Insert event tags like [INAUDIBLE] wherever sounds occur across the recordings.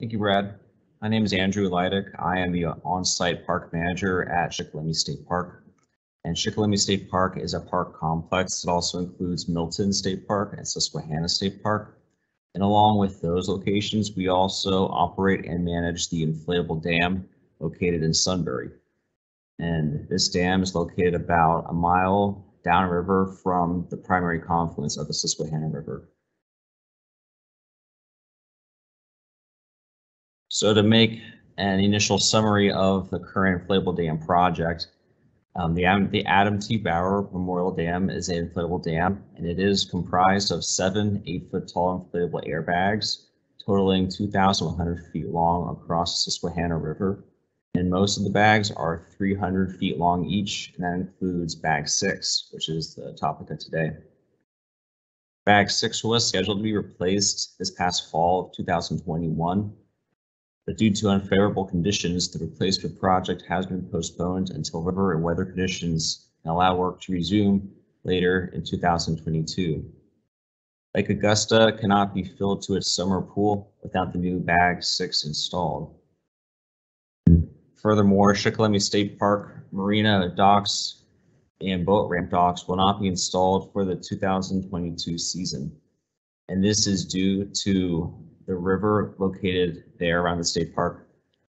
Thank you, Brad. My name is Andrew Leidick. I am the on-site park manager at Shikellamy State Park. And Shikellamy State Park is a park complex. It also includes Milton State Park and Susquehanna State Park. And along with those locations, we also operate and manage the inflatable dam located in Sunbury. And this dam is located about a mile downriver from the primary confluence of the Susquehanna River. So to make an initial summary of the current inflatable dam project, um, the, the Adam T. Bower Memorial Dam is an inflatable dam, and it is comprised of seven eight-foot tall inflatable airbags, totaling 2,100 feet long across the Susquehanna River. And most of the bags are 300 feet long each, and that includes bag six, which is the topic of today. Bag six was scheduled to be replaced this past fall of 2021, but due to unfavorable conditions, the replacement project has been postponed until river and weather conditions allow work to resume later in 2022. Lake Augusta cannot be filled to its summer pool without the new Bag 6 installed. Furthermore, Shikellamy State Park Marina docks and boat ramp docks will not be installed for the 2022 season. And this is due to the river located there around the state park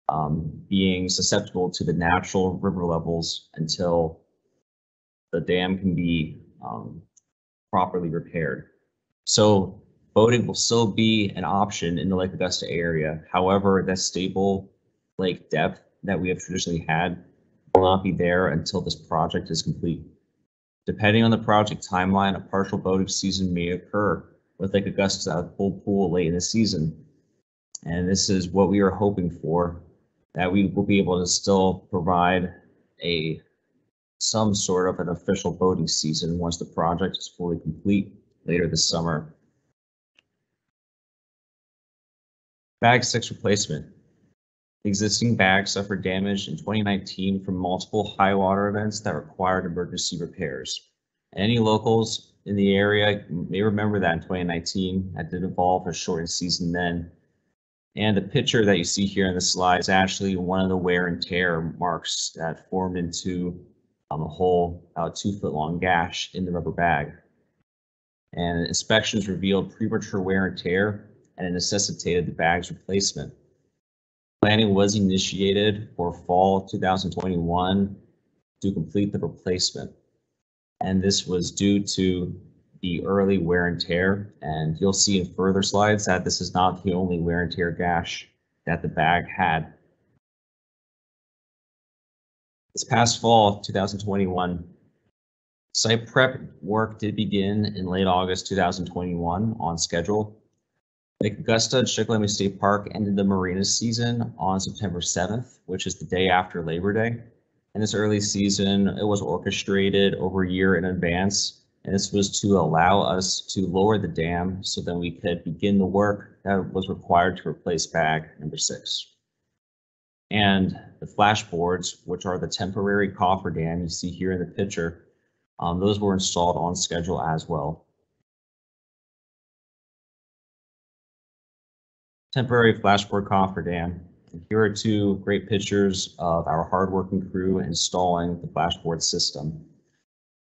um, being susceptible to the natural river levels until the dam can be um, properly repaired. So boating will still be an option in the Lake Augusta area. However, that stable lake depth that we have traditionally had will not be there until this project is complete. Depending on the project timeline, a partial boating season may occur with Lake Augusta full pool late in the season. And this is what we are hoping for, that we will be able to still provide a some sort of an official boating season once the project is fully complete later this summer. Bag 6 replacement. Existing bags suffered damage in 2019 from multiple high water events that required emergency repairs. Any locals in the area may remember that in 2019, that did involve a shortened season then. And the picture that you see here in the slide is actually one of the wear and tear marks that formed into um, a whole about two foot long gash in the rubber bag. And inspections revealed premature wear and tear and it necessitated the bag's replacement. Planning was initiated for fall 2021 to complete the replacement. And this was due to the early wear and tear. And you'll see in further slides that this is not the only wear and tear gash that the bag had. This past fall, 2021, site prep work did begin in late August 2021 on schedule. Lake Augusta and Shikellamy State Park ended the marina season on September 7th, which is the day after Labor Day. In this early season, it was orchestrated over a year in advance and this was to allow us to lower the dam so that we could begin the work that was required to replace bag number six. And the flashboards, which are the temporary coffer dam you see here in the picture, um, those were installed on schedule as well. Temporary flashboard coffer dam. Here are two great pictures of our hardworking crew installing the flashboard system.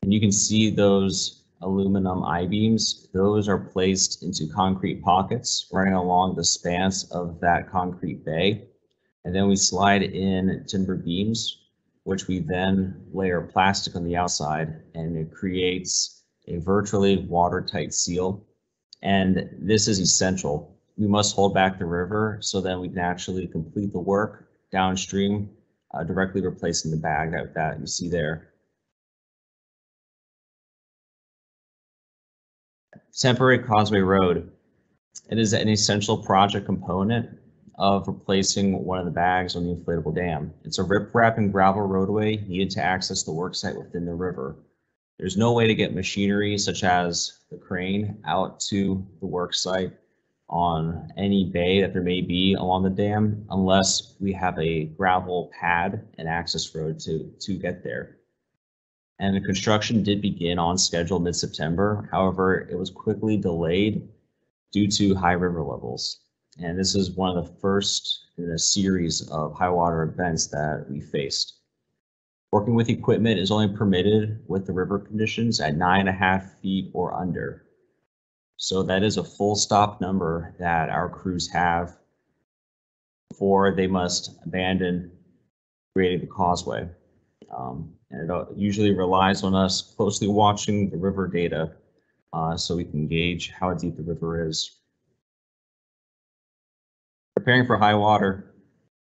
And you can see those aluminum I-beams. Those are placed into concrete pockets running along the spans of that concrete bay. And then we slide in timber beams, which we then layer plastic on the outside and it creates a virtually watertight seal. And this is essential. We must hold back the river so that we can actually complete the work downstream, uh, directly replacing the bag that, that you see there. Temporary Causeway Road. It is an essential project component of replacing one of the bags on the inflatable dam. It's a riprap and gravel roadway needed to access the worksite within the river. There's no way to get machinery such as the crane out to the worksite on any bay that there may be along the dam unless we have a gravel pad and access road to, to get there and the construction did begin on schedule mid-September. However, it was quickly delayed due to high river levels. And this is one of the first in a series of high water events that we faced. Working with equipment is only permitted with the river conditions at nine and a half feet or under. So that is a full stop number that our crews have before they must abandon creating the causeway. Um, and it usually relies on us closely watching the river data uh, so we can gauge how deep the river is. Preparing for high water,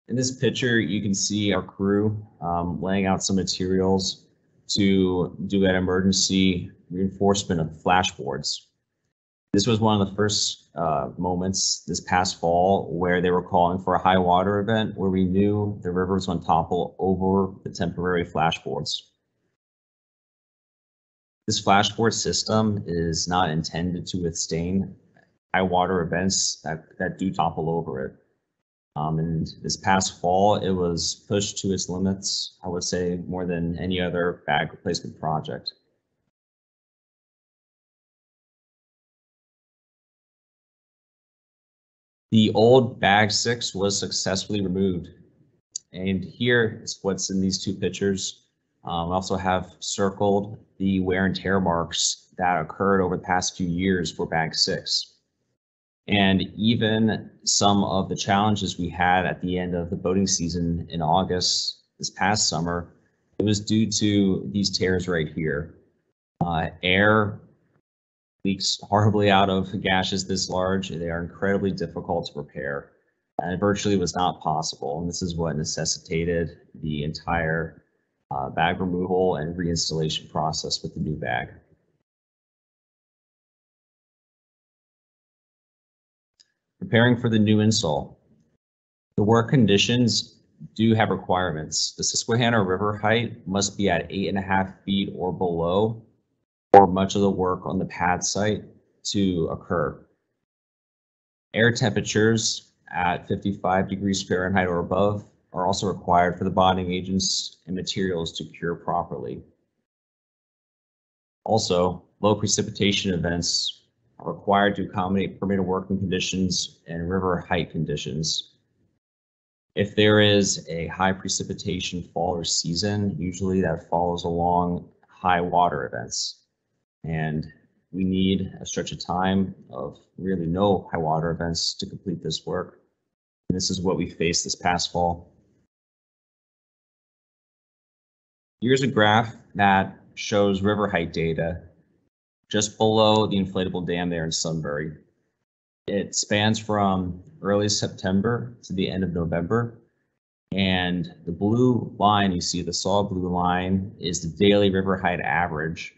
in this picture, you can see our crew um, laying out some materials to do an emergency reinforcement of flashboards. This was one of the first uh, moments this past fall where they were calling for a high water event where we knew the river was going to topple over the temporary flashboards. This flashboard system is not intended to withstand high water events that, that do topple over it. Um, and this past fall, it was pushed to its limits, I would say, more than any other bag replacement project. The old bag six was successfully removed. And here is what's in these two pictures. Um, I also have circled the wear and tear marks that occurred over the past few years for bag six. And even some of the challenges we had at the end of the boating season in August this past summer, it was due to these tears right here. Uh, air leaks horribly out of gashes this large. They are incredibly difficult to repair and virtually was not possible. And this is what necessitated the entire uh, bag removal and reinstallation process with the new bag. Preparing for the new install. The work conditions do have requirements. The Susquehanna River height must be at eight and a half feet or below for much of the work on the pad site to occur. Air temperatures at 55 degrees Fahrenheit or above are also required for the bonding agents and materials to cure properly. Also, low precipitation events are required to accommodate permitted working conditions and river height conditions. If there is a high precipitation fall or season, usually that follows along high water events. And we need a stretch of time of really no high water events to complete this work. And this is what we faced this past fall. Here's a graph that shows river height data just below the inflatable dam there in Sunbury. It spans from early September to the end of November. And the blue line, you see the solid blue line, is the daily river height average,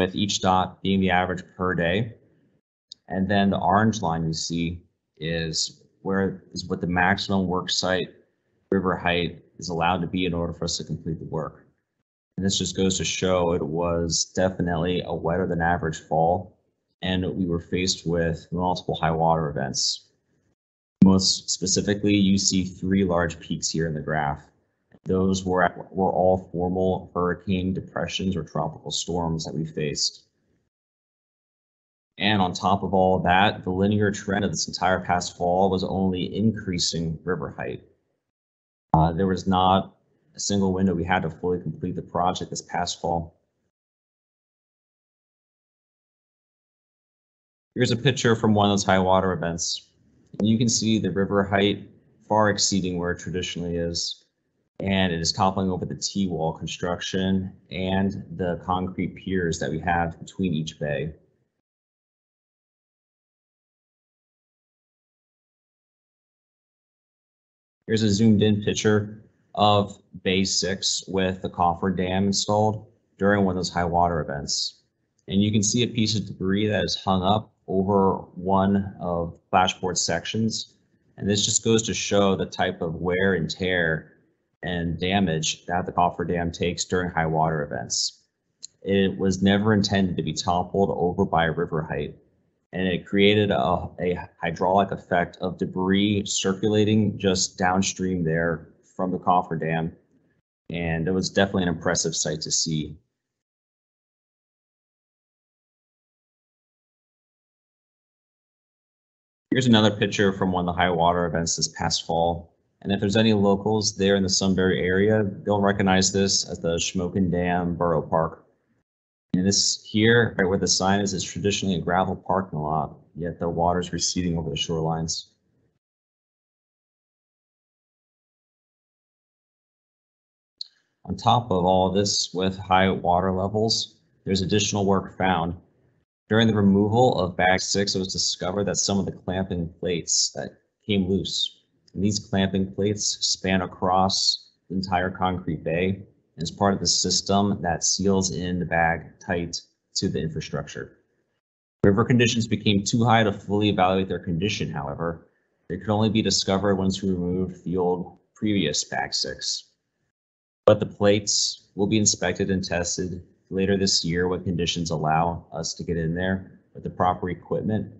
with each dot being the average per day. And then the orange line you see is where is what the maximum work site river height is allowed to be in order for us to complete the work. And this just goes to show it was definitely a wetter than average fall, and we were faced with multiple high water events. Most specifically, you see three large peaks here in the graph. Those were, were all formal hurricane depressions or tropical storms that we faced. And on top of all that, the linear trend of this entire past fall was only increasing river height. Uh, there was not a single window we had to fully complete the project this past fall. Here's a picture from one of those high water events. And you can see the river height far exceeding where it traditionally is. And it is toppling over the T-wall construction and the concrete piers that we have between each bay. Here's a zoomed in picture of Bay 6 with the coffer dam installed during one of those high water events. And you can see a piece of debris that is hung up over one of flashboard sections. And this just goes to show the type of wear and tear and damage that the coffer dam takes during high water events. It was never intended to be toppled over by river height, and it created a, a hydraulic effect of debris circulating just downstream there from the coffer dam. And it was definitely an impressive sight to see. Here's another picture from one of the high water events this past fall. And if there's any locals there in the Sunbury area, they'll recognize this as the Shamokin Dam Borough Park. And this here, right where the sign is, is traditionally a gravel parking lot, yet the water's receding over the shorelines. On top of all this, with high water levels, there's additional work found. During the removal of bag six, it was discovered that some of the clamping plates that came loose. And these clamping plates span across the entire concrete bay as part of the system that seals in the bag tight to the infrastructure. River conditions became too high to fully evaluate their condition, however. They could only be discovered once we removed the old previous bag six. But the plates will be inspected and tested later this year when conditions allow us to get in there with the proper equipment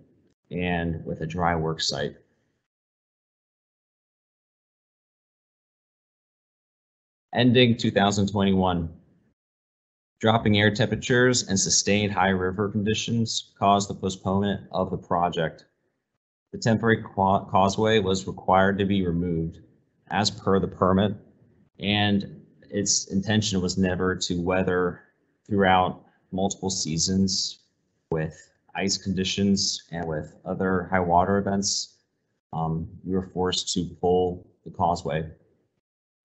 and with a dry work site. Ending 2021. Dropping air temperatures and sustained high river conditions caused the postponement of the project. The temporary causeway was required to be removed as per the permit, and its intention was never to weather throughout multiple seasons with ice conditions and with other high water events. Um, we were forced to pull the causeway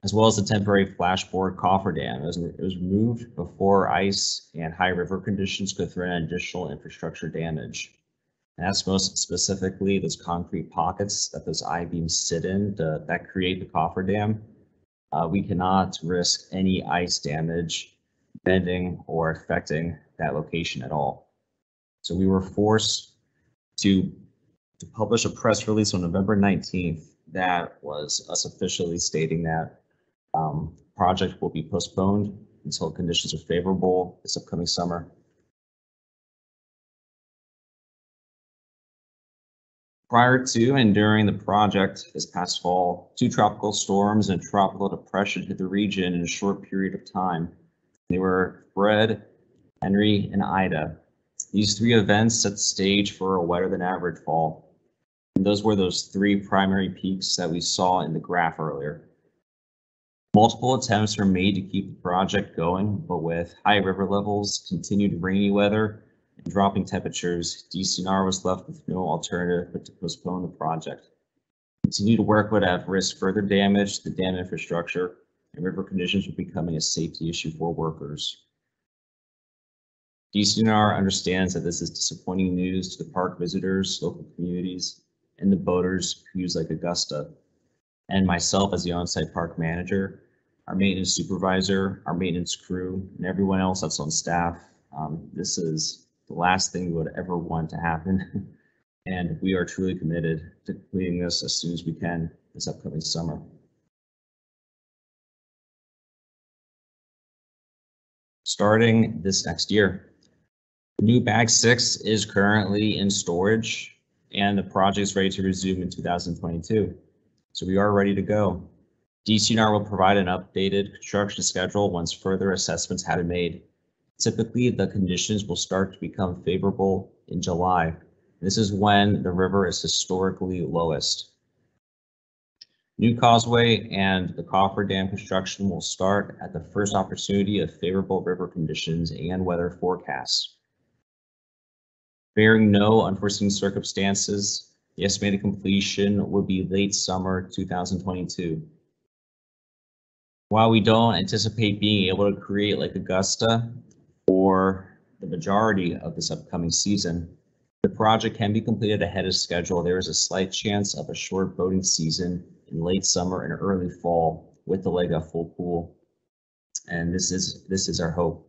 as well as the temporary flashboard cofferdam. It was, removed before ice and high river conditions could threaten additional infrastructure damage. And that's most specifically those concrete pockets that those I-beams sit in to, that create the cofferdam. Uh, we cannot risk any ice damage bending or affecting that location at all. So we were forced to, to publish a press release on November 19th that was us officially stating that um, project will be postponed until conditions are favorable this upcoming summer. Prior to and during the project this past fall, two tropical storms and tropical depression hit the region in a short period of time. They were Fred, Henri, and Ida. These three events set the stage for a wetter than average fall. And those were those three primary peaks that we saw in the graph earlier. Multiple attempts were made to keep the project going, but with high river levels, continued rainy weather, and dropping temperatures, DCNR was left with no alternative but to postpone the project. Continued work would have risked further damage to the dam infrastructure, and river conditions were becoming a safety issue for workers. DCNR understands that this is disappointing news to the park visitors, local communities, and the boaters who use Lake Augusta. And myself as the on-site park manager, our maintenance supervisor, our maintenance crew, and everyone else that's on staff. Um, this is the last thing we would ever want to happen. [LAUGHS] and we are truly committed to completing this as soon as we can this upcoming summer. Starting this next year. New bag six is currently in storage and the project is ready to resume in 2022. So we are ready to go. DCNR will provide an updated construction schedule once further assessments have been made. Typically, the conditions will start to become favorable in July. This is when the river is historically lowest. New causeway and the coffer dam construction will start at the first opportunity of favorable river conditions and weather forecasts. Bearing no unforeseen circumstances, the estimated completion would be late summer 2022. While we don't anticipate being able to create Lake Augusta for the majority of this upcoming season, the project can be completed ahead of schedule. There is a slight chance of a short boating season in late summer and early fall with the Lega full pool. And this is this is our hope.